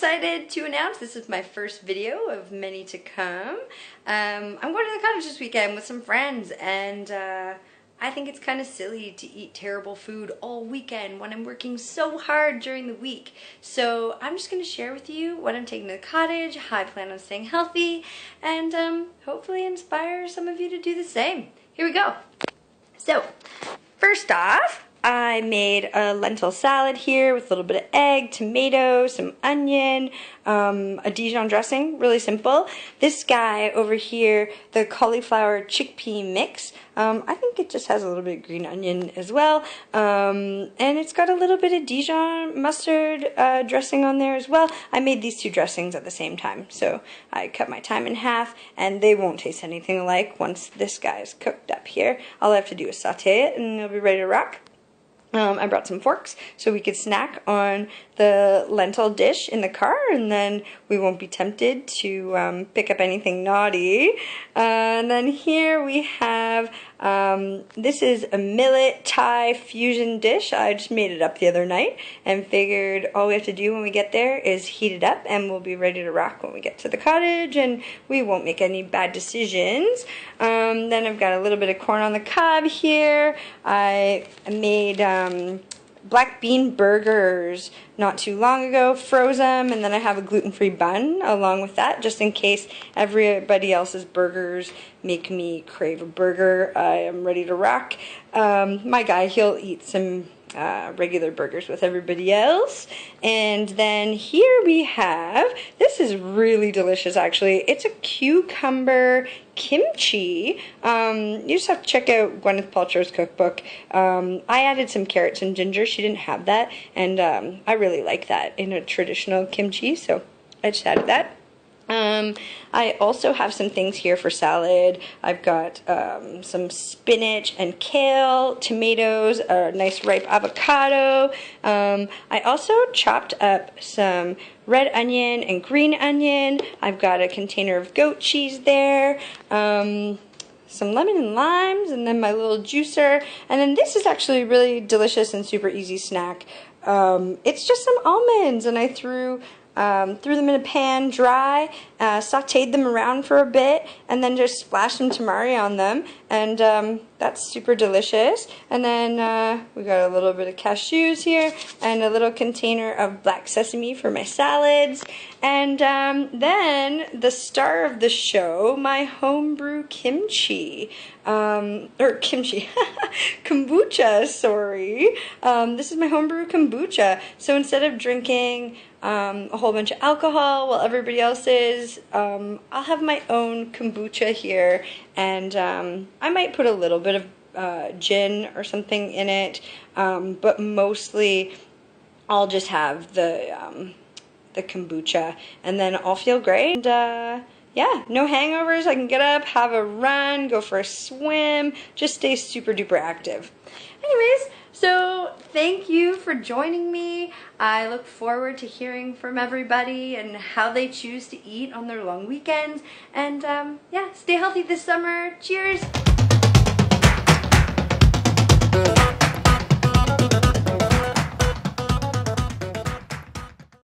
excited to announce this is my first video of many to come. Um, I'm going to the cottage this weekend with some friends and uh, I think it's kind of silly to eat terrible food all weekend when I'm working so hard during the week. So I'm just going to share with you what I'm taking to the cottage, how I plan on staying healthy, and um, hopefully inspire some of you to do the same. Here we go. So, first off, I made a lentil salad here with a little bit of egg, tomato, some onion, um, a Dijon dressing, really simple. This guy over here, the cauliflower chickpea mix, um, I think it just has a little bit of green onion as well. Um, and it's got a little bit of Dijon mustard uh, dressing on there as well. I made these two dressings at the same time, so I cut my time in half, and they won't taste anything alike once this guy is cooked up here. All I have to do is saute it, and it'll be ready to rock. Um, I brought some forks so we could snack on the lentil dish in the car and then we won't be tempted to um, pick up anything naughty. Uh, and then here we have, um, this is a millet Thai fusion dish. I just made it up the other night and figured all we have to do when we get there is heat it up and we'll be ready to rock when we get to the cottage and we won't make any bad decisions. Um, then I've got a little bit of corn on the cob here. I made um, black bean burgers not too long ago, froze them, and then I have a gluten-free bun along with that, just in case everybody else's burgers make me crave a burger. I am ready to rock. Um, my guy, he'll eat some uh, regular burgers with everybody else. And then here we have, this is really delicious actually. It's a cucumber kimchi. Um, you just have to check out Gwyneth Paltrow's cookbook. Um, I added some carrots and ginger. She didn't have that. And um, I really like that in a traditional kimchi. So I just added that. Um, I also have some things here for salad. I've got um, some spinach and kale, tomatoes, a nice ripe avocado. Um, I also chopped up some red onion and green onion. I've got a container of goat cheese there. Um, some lemon and limes, and then my little juicer. And then this is actually really delicious and super easy snack. Um, it's just some almonds, and I threw um, threw them in a pan dry, uh, sauteed them around for a bit, and then just splashed some tamari on them. And um, that's super delicious. And then uh, we got a little bit of cashews here, and a little container of black sesame for my salads. And um, then the star of the show, my homebrew kimchi. Um, or kimchi, kombucha, sorry. Um, this is my homebrew kombucha. So instead of drinking um, a whole bunch of alcohol while everybody else is. Um, I'll have my own kombucha here, and um, I might put a little bit of uh, gin or something in it, um, but mostly I'll just have the um, the kombucha, and then I'll feel great. And, uh, yeah, no hangovers. I can get up, have a run, go for a swim, just stay super duper active. Anyways, so thank you for joining me. I look forward to hearing from everybody and how they choose to eat on their long weekends. And um, yeah, stay healthy this summer. Cheers.